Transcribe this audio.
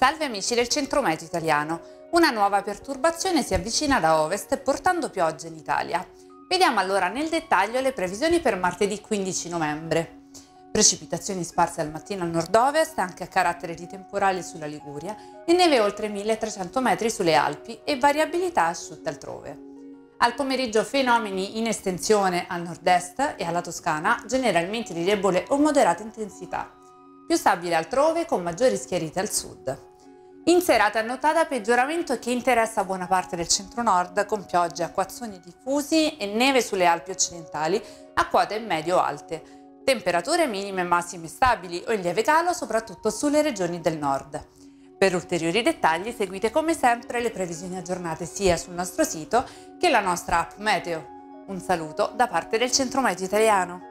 Salve amici del centro meteo italiano. Una nuova perturbazione si avvicina da ovest portando piogge in Italia. Vediamo allora nel dettaglio le previsioni per martedì 15 novembre. Precipitazioni sparse al mattino al nord-ovest, anche a carattere di temporale sulla Liguria, e neve oltre 1300 metri sulle Alpi e variabilità asciutta altrove. Al pomeriggio fenomeni in estensione al nord-est e alla Toscana, generalmente di debole o moderata intensità. Più stabile altrove con maggiori schiarite al sud. In serata annotata peggioramento che interessa buona parte del centro-nord con piogge, acquazzoni diffusi e neve sulle Alpi occidentali a quote medio-alte. Temperature minime e massime stabili o in lieve calo soprattutto sulle regioni del nord. Per ulteriori dettagli seguite come sempre le previsioni aggiornate sia sul nostro sito che la nostra app Meteo. Un saluto da parte del Centro Meteo Italiano.